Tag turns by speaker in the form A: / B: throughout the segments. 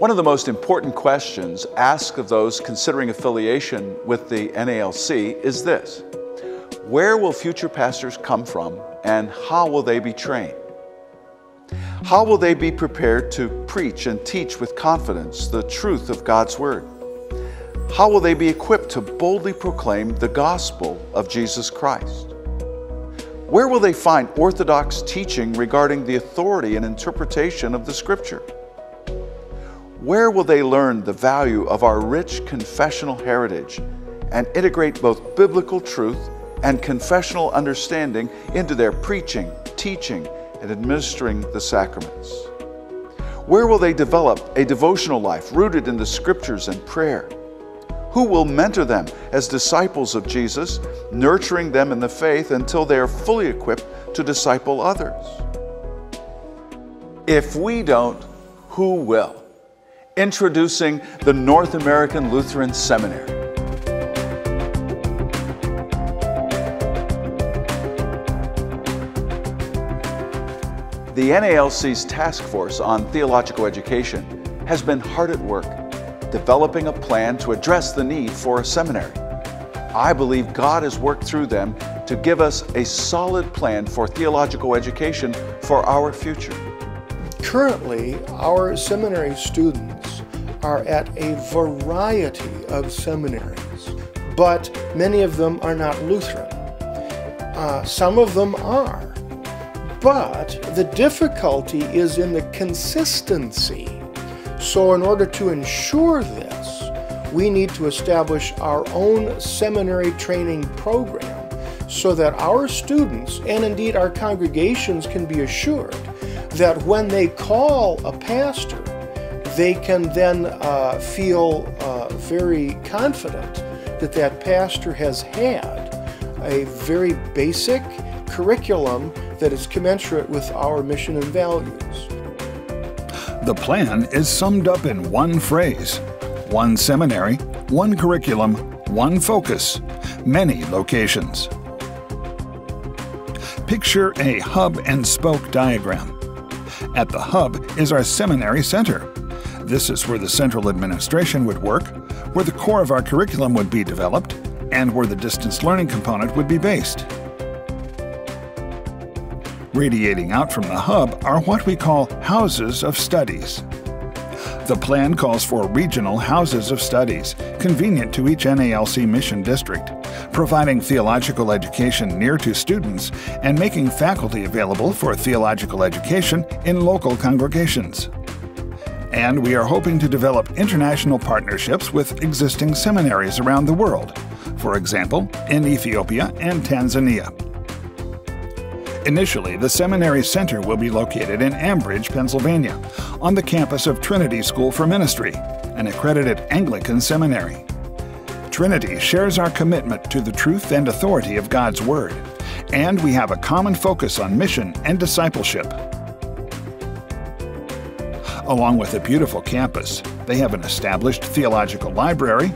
A: One of the most important questions asked of those considering affiliation with the NALC is this Where will future pastors come from and how will they be trained? How will they be prepared to preach and teach with confidence the truth of God's Word? How will they be equipped to boldly proclaim the gospel of Jesus Christ? Where will they find orthodox teaching regarding the authority and interpretation of the Scripture? Where will they learn the value of our rich confessional heritage and integrate both biblical truth and confessional understanding into their preaching, teaching, and administering the sacraments? Where will they develop a devotional life rooted in the scriptures and prayer? Who will mentor them as disciples of Jesus, nurturing them in the faith until they are fully equipped to disciple others? If we don't, who will? Introducing the North American Lutheran Seminary. The NALC's Task Force on Theological Education has been hard at work developing a plan to address the need for a seminary. I believe God has worked through them to give us a solid plan for theological education for our future.
B: Currently, our seminary students are at a variety of seminaries, but many of them are not Lutheran. Uh, some of them are. But the difficulty is in the consistency. So, in order to ensure this, we need to establish our own seminary training program so that our students and indeed our congregations can be assured that when they call a pastor, they can then uh, feel uh, very confident that that pastor has had a very basic curriculum that is commensurate with our mission and values.
C: The plan is summed up in one phrase one seminary, one curriculum, one focus, many locations. Picture a hub and spoke diagram. At the hub is our seminary center. This is where the central administration would work, where the core of our curriculum would be developed, and where the distance learning component would be based. Radiating out from the hub are what we call houses of studies. The plan calls for regional houses of studies, convenient to each NALC mission district, providing theological education near to students and making faculty available for theological education in local congregations. And we are hoping to develop international partnerships with existing seminaries around the world, for example, in Ethiopia and Tanzania. Initially, the Seminary Center will be located in Ambridge, Pennsylvania, on the campus of Trinity School for Ministry, an accredited Anglican seminary. Trinity shares our commitment to the truth and authority of God's Word, and we have a common focus on mission and discipleship. Along with a beautiful campus, they have an established theological library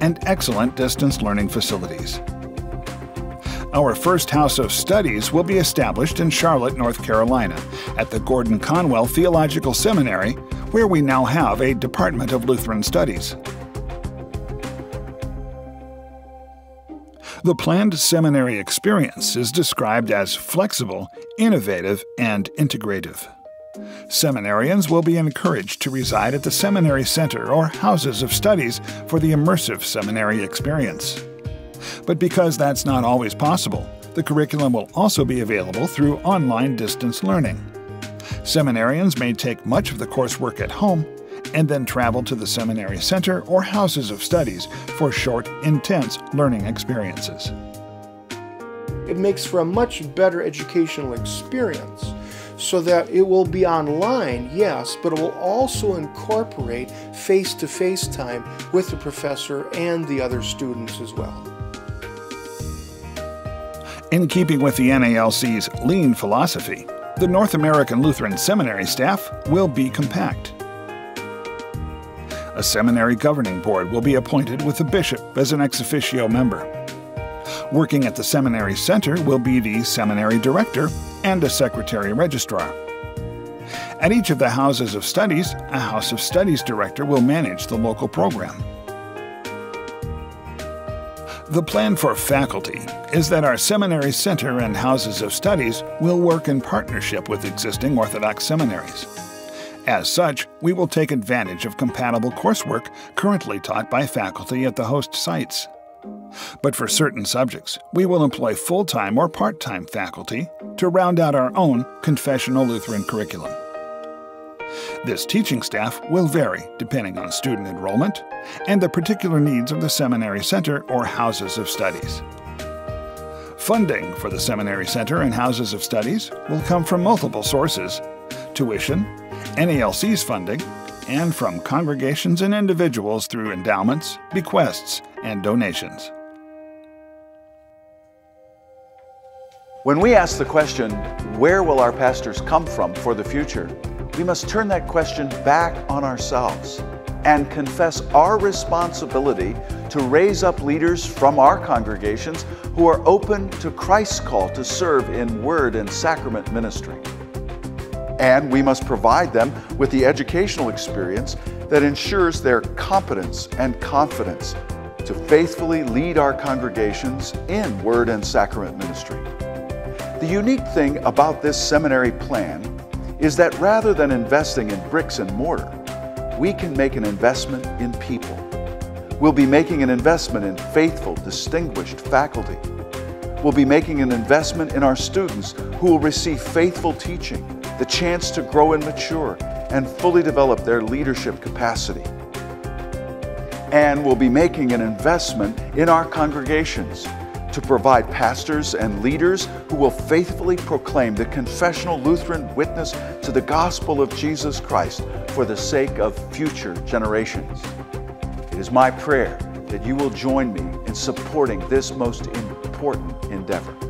C: and excellent distance learning facilities. Our first house of studies will be established in Charlotte, North Carolina, at the Gordon Conwell Theological Seminary, where we now have a Department of Lutheran Studies. The planned seminary experience is described as flexible, innovative, and integrative. Seminarians will be encouraged to reside at the seminary center or houses of studies for the immersive seminary experience. But because that's not always possible, the curriculum will also be available through online distance learning. Seminarians may take much of the coursework at home and then travel to the seminary center or houses of studies for short, intense learning experiences.
B: It makes for a much better educational experience so that it will be online, yes, but it will also incorporate face to face time with the professor and the other students as well.
C: In keeping with the NALC's lean philosophy, the North American Lutheran Seminary staff will be compact. A seminary governing board will be appointed with the bishop as an ex officio member. Working at the seminary center will be the seminary director and a secretary registrar. At each of the houses of studies, a House of Studies director will manage the local program. The plan for faculty is that our seminary center and houses of studies will work in partnership with existing Orthodox seminaries. As such, we will take advantage of compatible coursework currently taught by faculty at the host sites. But for certain subjects, we will employ full time or part time faculty to round out our own confessional Lutheran curriculum. This teaching staff will vary depending on student enrollment and the particular needs of the seminary center or houses of studies. Funding for the seminary center and houses of studies will come from multiple sources tuition, NALC's funding, and from congregations and individuals through endowments, bequests, and donations.
A: When we ask the question, where will our pastors come from for the future? We must turn that question back on ourselves and confess our responsibility to raise up leaders from our congregations who are open to Christ's call to serve in word and sacrament ministry. And we must provide them with the educational experience that ensures their competence and confidence to faithfully lead our congregations in word and sacrament ministry. The unique thing about this seminary plan is that rather than investing in bricks and mortar, we can make an investment in people. We'll be making an investment in faithful, distinguished faculty. We'll be making an investment in our students who will receive faithful teaching, the chance to grow and mature, and fully develop their leadership capacity. And we'll be making an investment in our congregations to provide pastors and leaders who will faithfully proclaim the confessional Lutheran witness to the gospel of Jesus Christ for the sake of future generations. It is my prayer that you will join me in supporting this most important endeavor.